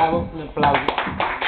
bravo, le aplaudo.